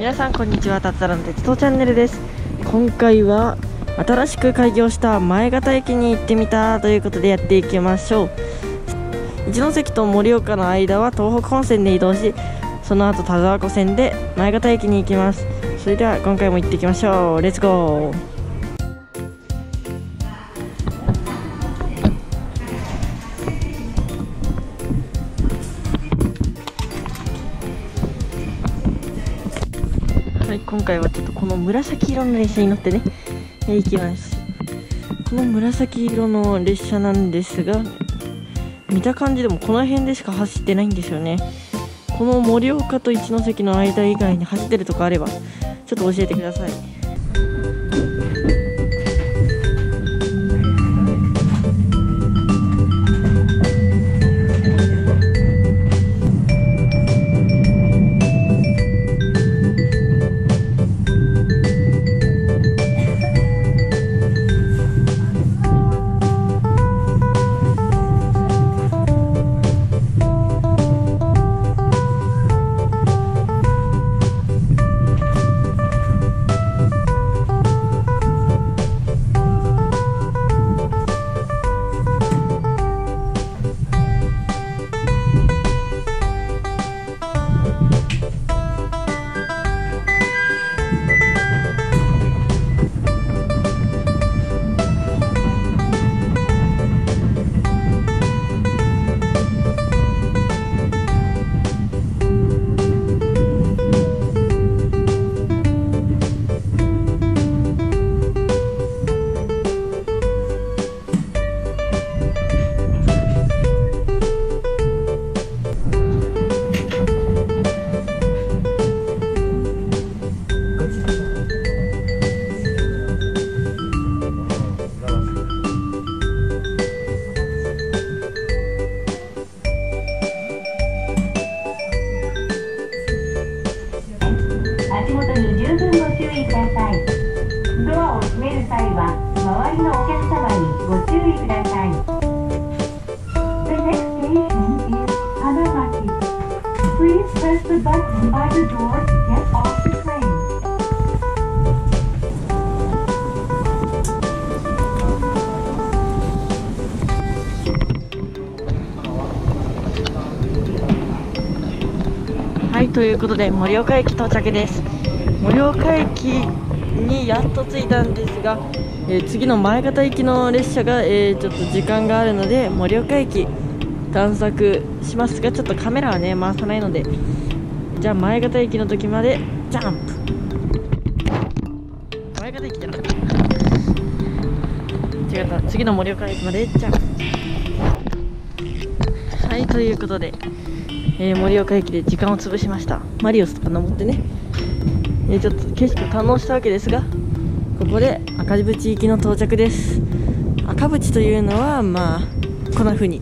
皆さんこんにちはたつらの鉄道チャンネルです。今回は新しく開業した前形駅に行ってみたということでやっていきましょう。一関と盛岡の間は東北本線で移動しその後田沢湖線で前形駅に行きます。それでは今回も行っていきましょう。レッツゴーはい、今回はちょっとこの紫色の列車に乗ってね、えー行きます。この紫色の列車なんですが、見た感じでもこの辺でしか走ってないんですよね。この盛岡と一ノ関の間以外に走ってるとこあれば、ちょっと教えてください。周りのお客様にご注意ください The next station is Hanamaki Please press the button by the door to get off the train はい、ということで盛岡駅到着です。盛岡駅にやっと着いたんですが、えー次の前方行きの列車が、えーちょっと時間があるので盛岡駅探索しますがちょっとカメラはね回さないので。じゃあ前方駅の時までジャンプ。前方駅じゃなかった。違った。次の盛岡駅までジャンプ。はいということでえー盛岡駅で時間を潰しました。マリオスとか登ってね、えーちょっと景色を堪能したわけですがここで赤渕行きの到着です。赤渕というのはまあこんな風に、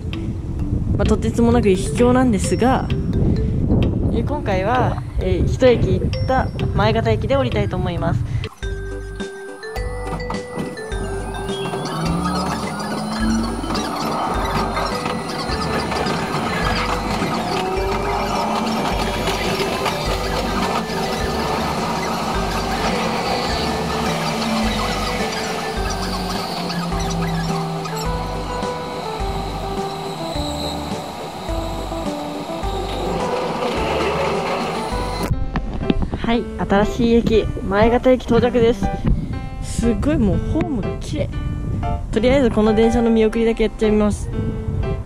まあ、とてつもなく秘境なんですが、え今回は、えー一駅行った前方駅で降りたいと思います。はい新しい駅前方駅到着です。すごいもうホームが綺麗。とりあえずこの電車の見送りだけやっちゃいます。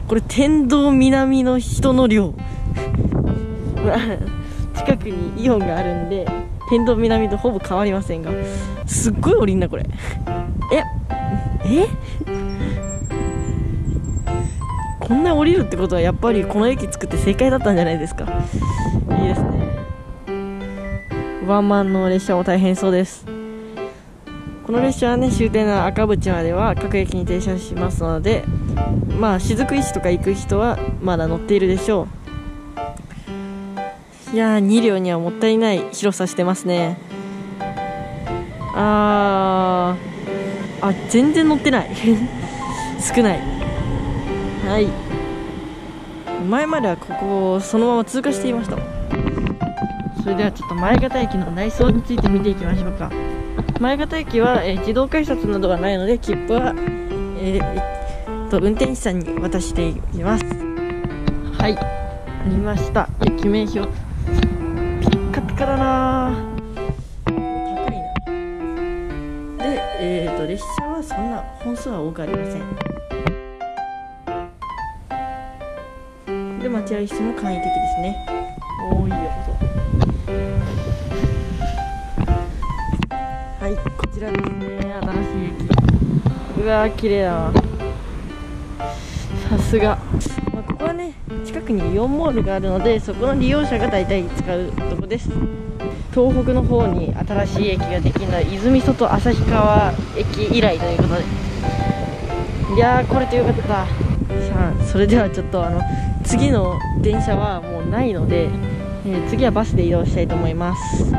これ天童南の人の量 まあ近くにイオンがあるんで天童南とほぼ変わりませんが。すっごい降りんなこれ。ええ？こんな降りるってことはやっぱりこの駅作って正解だったんじゃないですか。いいですねワンマンの列車も大変そうです。この列車はね終点の赤渕までは各駅に停車しますのでまあ雫石とか行く人はまだ乗っているでしょう。いやー2両にはもったいない広さしてますね。あーあ全然乗ってない。少ない。はい。前まではここをそのまま通過していましたそれではちょっと前方駅の内装について見ていきましょうか。前方駅は、えー自動改札などがないので切符は、えーと運転手さんに渡しています。はい。ありました。駅名標ピッカピカだな高いな。でえーと列車はそんな本数は多くありません。で待合室も簡易的ですね。おーいいよはい。駅うわー綺麗だわ。さすが、まあ、ここはね近くにイオンモールがあるのでそこの利用者が大体使うとこです。東北の方に新しい駅ができるのは泉外旭川駅以来ということで。いやーこれてよかった。さあそれではちょっとあの次の電車はもうないので、えー次はバスで移動したいと思います。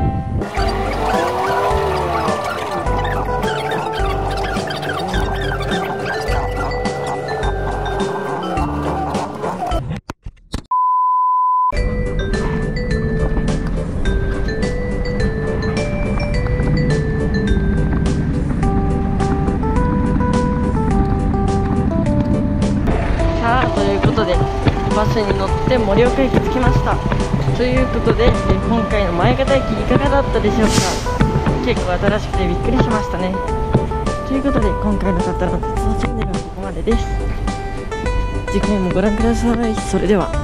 スに乗って盛岡駅着きました。ということで今回の前方駅いかがだったでしょうか？結構新しくてびっくりしましたね。ということで今回の「たったの鉄道チャンネル」はここまでです。次回もご覧ください。それでは。